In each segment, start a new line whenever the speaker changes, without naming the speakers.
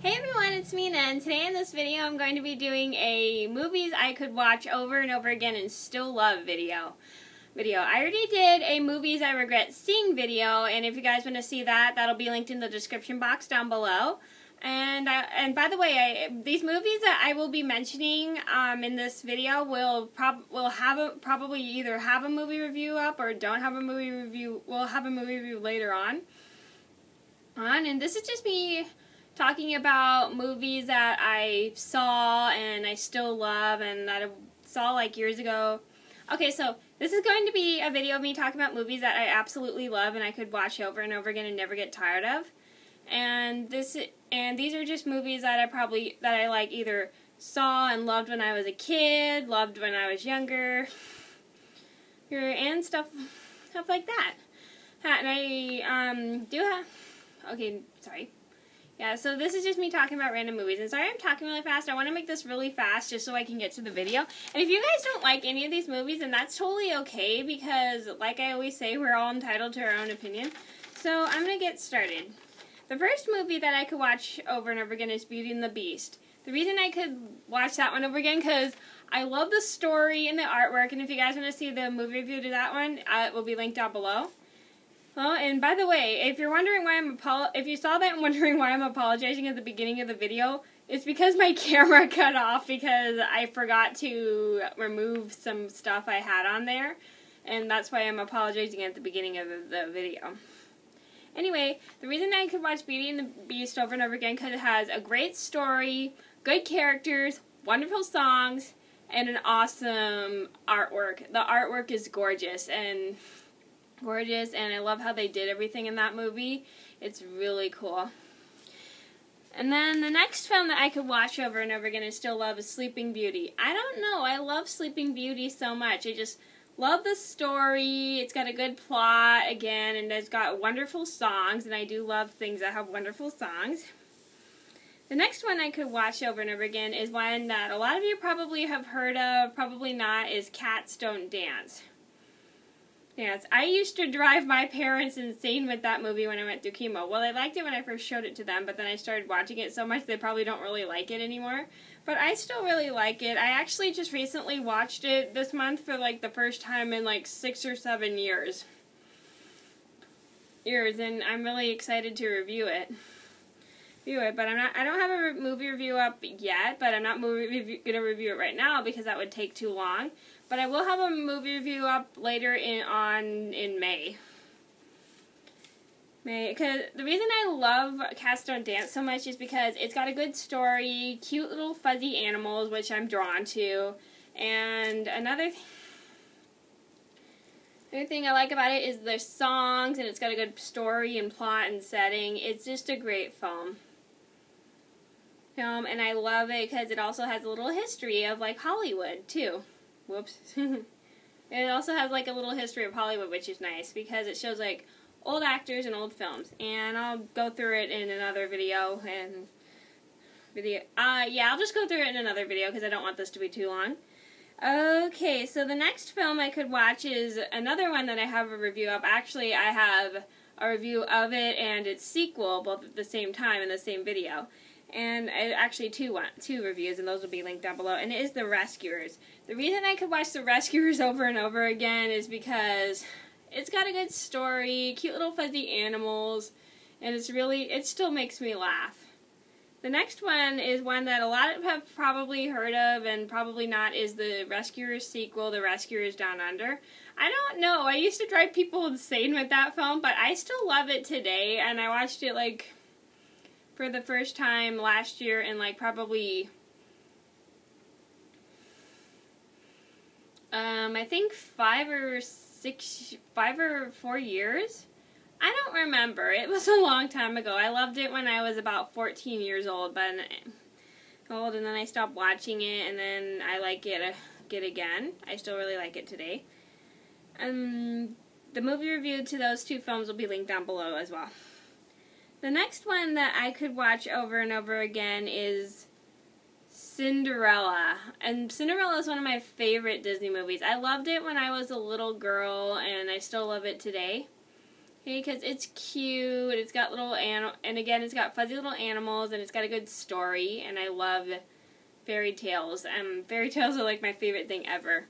Hey everyone, it's Mena, and today in this video I'm going to be doing a movies I could watch over and over again and still love video. Video. I already did a movies I regret seeing video, and if you guys want to see that, that'll be linked in the description box down below. And I, and by the way, I, these movies that I will be mentioning um, in this video will prob will have a, probably either have a movie review up or don't have a movie review. We'll have a movie review later on. On and this is just me talking about movies that I saw and I still love and that I saw like years ago. Okay, so this is going to be a video of me talking about movies that I absolutely love and I could watch over and over again and never get tired of. And this and these are just movies that I probably that I like either saw and loved when I was a kid, loved when I was younger, and stuff stuff like that. And I um do have okay, sorry. Yeah, so this is just me talking about random movies. And sorry I'm talking really fast. I want to make this really fast just so I can get to the video. And if you guys don't like any of these movies, then that's totally okay because, like I always say, we're all entitled to our own opinion. So I'm going to get started. The first movie that I could watch over and over again is Beauty and the Beast. The reason I could watch that one over again because I love the story and the artwork. And if you guys want to see the movie review to that one, uh, it will be linked down below. Oh, and by the way, if you're wondering why I'm apol- if you saw that and wondering why I'm apologizing at the beginning of the video, it's because my camera cut off because I forgot to remove some stuff I had on there, and that's why I'm apologizing at the beginning of the video. Anyway, the reason I could watch Beauty and the Beast over and over again because it has a great story, good characters, wonderful songs, and an awesome artwork. The artwork is gorgeous and gorgeous and I love how they did everything in that movie. It's really cool. And then the next film that I could watch over and over again and still love is Sleeping Beauty. I don't know, I love Sleeping Beauty so much. I just love the story. It's got a good plot again and it's got wonderful songs and I do love things that have wonderful songs. The next one I could watch over and over again is one that a lot of you probably have heard of, probably not, is Cats Don't Dance. Yes, I used to drive my parents insane with that movie when I went through chemo. Well, they liked it when I first showed it to them, but then I started watching it so much they probably don't really like it anymore. But I still really like it. I actually just recently watched it this month for like the first time in like six or seven years. Years, and I'm really excited to review it. Review it, but I'm not. I don't have a movie review up yet, but I'm not movie gonna review it right now because that would take too long. But I will have a movie review up later in on in May. May, because the reason I love Cats Don't Dance so much is because it's got a good story, cute little fuzzy animals, which I'm drawn to, and another. Th- Another thing I like about it is the songs, and it's got a good story and plot and setting. It's just a great film. Film, and I love it because it also has a little history of like Hollywood too. Whoops. it also has like a little history of Hollywood, which is nice because it shows like old actors and old films. And I'll go through it in another video and video. Uh, yeah, I'll just go through it in another video because I don't want this to be too long. Okay, so the next film I could watch is another one that I have a review of. Actually, I have a review of it and its sequel both at the same time in the same video and uh, actually two one, two reviews, and those will be linked down below. And it is The Rescuers. The reason I could watch The Rescuers over and over again is because it's got a good story, cute little fuzzy animals, and it's really it still makes me laugh. The next one is one that a lot of have probably heard of and probably not is the Rescuers sequel, The Rescuers Down Under. I don't know. I used to drive people insane with that film, but I still love it today and I watched it like for the first time last year in like probably um, I think five or six, five or four years. I don't remember. It was a long time ago. I loved it when I was about 14 years old, but old, and then I stopped watching it, and then I like it, uh, it again. I still really like it today. Um, the movie review to those two films will be linked down below as well. The next one that I could watch over and over again is Cinderella. And Cinderella is one of my favorite Disney movies. I loved it when I was a little girl, and I still love it today. Because it's cute. It's got little animal, and again, it's got fuzzy little animals, and it's got a good story. And I love fairy tales. Um, fairy tales are like my favorite thing ever.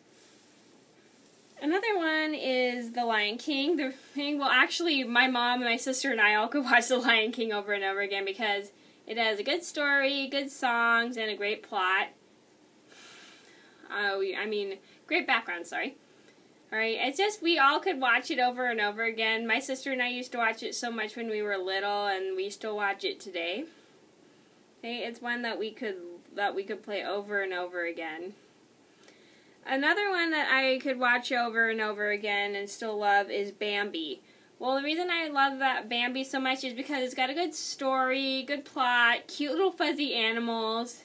Another one is The Lion King. The thing, well, actually, my mom my sister and I all could watch The Lion King over and over again because it has a good story, good songs, and a great plot. Uh, I mean, great background. Sorry. All right, it's just we all could watch it over and over again. My sister and I used to watch it so much when we were little, and we still watch it today. Okay, it's one that we could that we could play over and over again. Another one that I could watch over and over again and still love is Bambi. Well, the reason I love that Bambi so much is because it's got a good story, good plot, cute little fuzzy animals,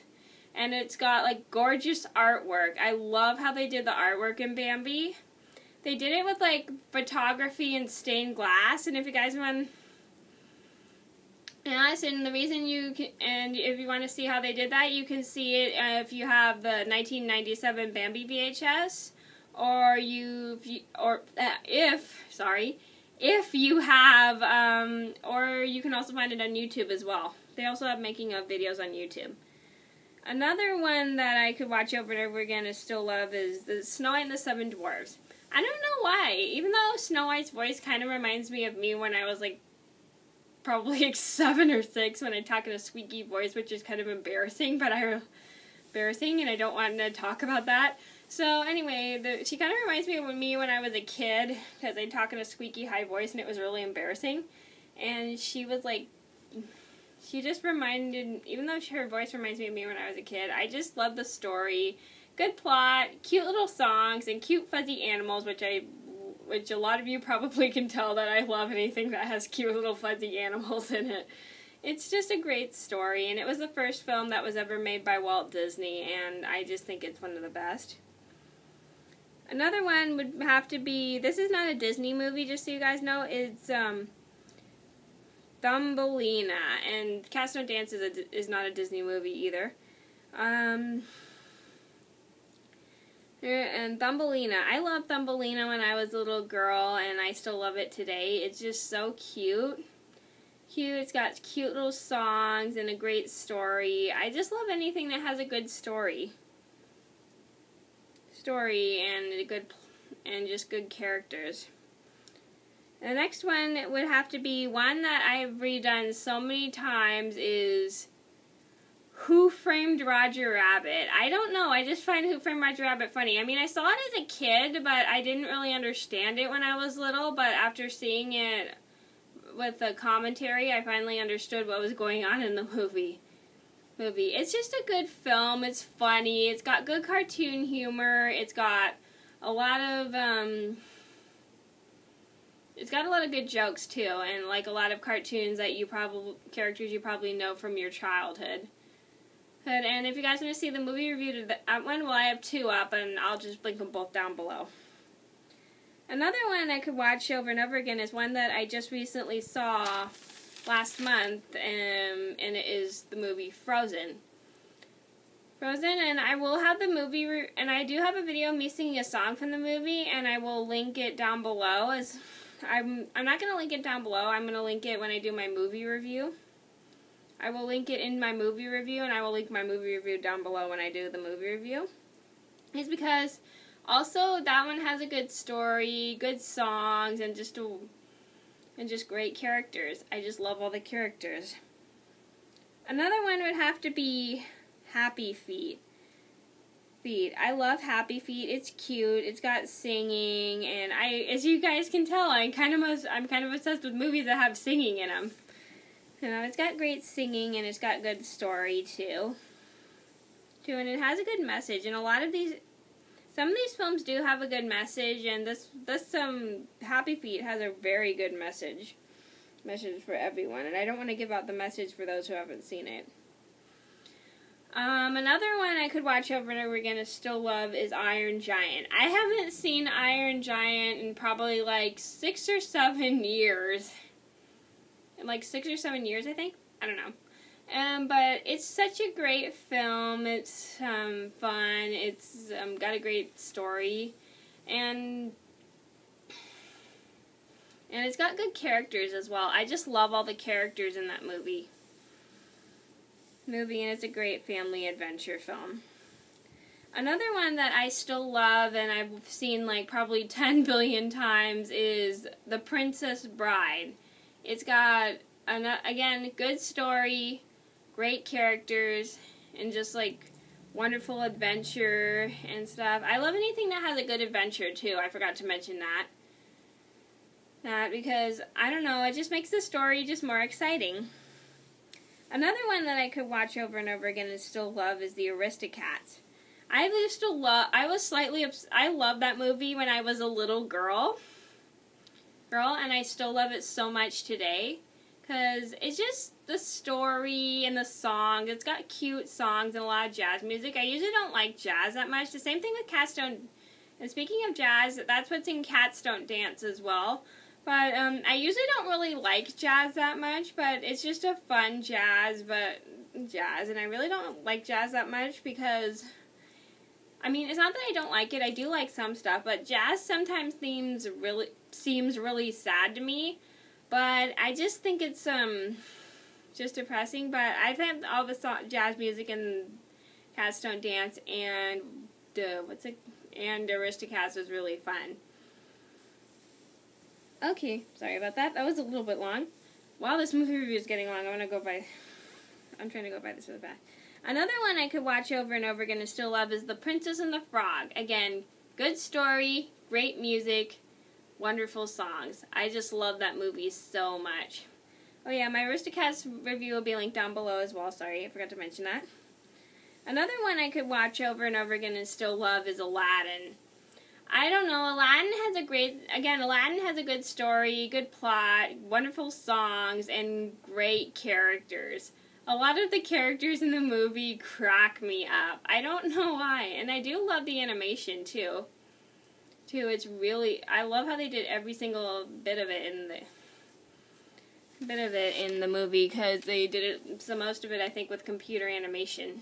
and it's got like gorgeous artwork. I love how they did the artwork in Bambi. They did it with like photography and stained glass, and if you guys want Yes, and the reason you can, and if you want to see how they did that, you can see it uh, if you have the 1997 Bambi VHS, or you, or uh, if, sorry, if you have, um, or you can also find it on YouTube as well. They also have making of videos on YouTube. Another one that I could watch over and over again and still love is the Snow White and the Seven Dwarfs. I don't know why, even though Snow White's voice kind of reminds me of me when I was like probably like seven or six when I talk in a squeaky voice, which is kind of embarrassing, but I embarrassing, and I don't want to talk about that. So anyway, the, she kind of reminds me of me when I was a kid because I talk in a squeaky high voice, and it was really embarrassing. And she was like, she just reminded, even though her voice reminds me of me when I was a kid, I just love the story. Good plot, cute little songs, and cute fuzzy animals, which I which a lot of you probably can tell that I love anything that has cute little fuzzy animals in it. It's just a great story, and it was the first film that was ever made by Walt Disney, and I just think it's one of the best. Another one would have to be, this is not a Disney movie, just so you guys know, it's um, Thumbelina, and Cats Don't Dance is, a, is not a Disney movie either. Um, and Thumbelina. I loved Thumbelina when I was a little girl, and I still love it today. It's just so cute. Cute. It's got cute little songs and a great story. I just love anything that has a good story. Story and a good and just good characters. The next one would have to be one that I've redone so many times is who Framed Roger Rabbit? I don't know. I just find Who Framed Roger Rabbit funny. I mean, I saw it as a kid, but I didn't really understand it when I was little. But after seeing it with the commentary, I finally understood what was going on in the movie. Movie. It's just a good film. It's funny. It's got good cartoon humor. It's got a lot of um, it's got a lot of good jokes too, and like a lot of cartoons that you probably characters you probably know from your childhood. And if you guys want to see the movie review to that one, well, I have two up, and I'll just link them both down below. Another one I could watch over and over again is one that I just recently saw last month, um, and it is the movie Frozen. Frozen, and I will have the movie, and I do have a video of me singing a song from the movie, and I will link it down below. As I'm, I'm not going to link it down below. I'm going to link it when I do my movie review. I will link it in my movie review, and I will link my movie review down below when I do the movie review. Is because also that one has a good story, good songs, and just a, and just great characters. I just love all the characters. Another one would have to be Happy Feet. Feet. I love Happy Feet. It's cute. It's got singing, and I, as you guys can tell, I'm kind of I'm kind of obsessed with movies that have singing in them. Know, it's got great singing and it's got good story too. Too, and it has a good message. And a lot of these, some of these films do have a good message, and this this um Happy Feet has a very good message, message for everyone. And I don't want to give out the message for those who haven't seen it. Um, another one I could watch over and over again and still love is Iron Giant. I haven't seen Iron Giant in probably like six or seven years like six or seven years, I think. I don't know. Um, but it's such a great film. It's um, fun. It's um, got a great story, and And it's got good characters as well. I just love all the characters in that movie. Movie, and it's a great family adventure film. Another one that I still love and I've seen like probably 10 billion times is The Princess Bride. It's got, an, again, good story, great characters, and just like wonderful adventure and stuff. I love anything that has a good adventure too. I forgot to mention that. That because, I don't know, it just makes the story just more exciting. Another one that I could watch over and over again and still love is The Aristocats. I used to love. I was slightly. I loved that movie when I was a little girl. Girl, and I still love it so much today, cause it's just the story and the songs. It's got cute songs and a lot of jazz music. I usually don't like jazz that much. The same thing with Cats Don't. And speaking of jazz, that's what's in Cats Don't Dance as well. But um, I usually don't really like jazz that much, but it's just a fun jazz, but jazz, and I really don't like jazz that much because I mean, it's not that I don't like it. I do like some stuff, but jazz sometimes seems really seems really sad to me. But I just think it's um just depressing. But I think all the song, jazz music and Cats Don't Dance and the what's it and Aristocats was really fun. Okay, sorry about that. That was a little bit long. While this movie review is getting long, I'm gonna go by. I'm trying to go by this really fast. Another one I could watch over and over again and still love is The Princess and the Frog. Again, good story, great music, wonderful songs. I just love that movie so much. Oh yeah, my Aristocats review will be linked down below as well. Sorry, I forgot to mention that. Another one I could watch over and over again and still love is Aladdin. I don't know, Aladdin has a great, again, Aladdin has a good story, good plot, wonderful songs, and great characters a lot of the characters in the movie crack me up. I don't know why. And I do love the animation too. Too, it's really I love how they did every single bit of it in the bit of it in the movie because they did it so most of it I think with computer animation.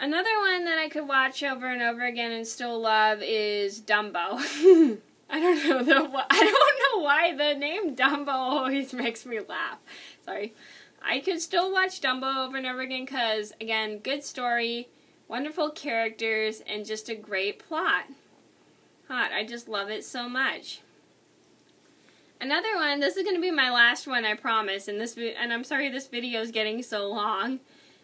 Another one that I could watch over and over again and still love is Dumbo. I don't know the I don't know why the name Dumbo always makes me laugh. Sorry. I could still watch Dumbo over and over again because, again, good story, wonderful characters, and just a great plot. Hot. I just love it so much. Another one, this is going to be my last one, I promise, and this and I'm sorry this video is getting so long.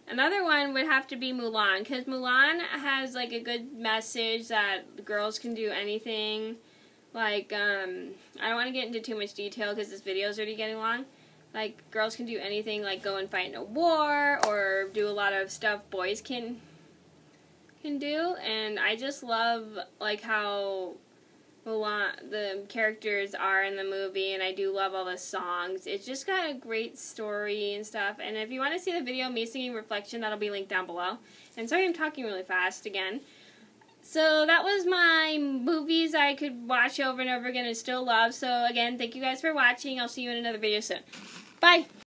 Another one would have to be Mulan, because Mulan has, like, a good message that girls can do anything. Like, um, I don't want to get into too much detail because this video is already getting long like girls can do anything like go and fight in a war or do a lot of stuff boys can can do and I just love like how Mulan, the characters are in the movie and I do love all the songs. It's just got a great story and stuff. And if you want to see the video me singing Reflection, that'll be linked down below. And sorry I'm talking really fast again. So that was my movies I could watch over and over again and still love. So again, thank you guys for watching. I'll see you in another video soon. Bye.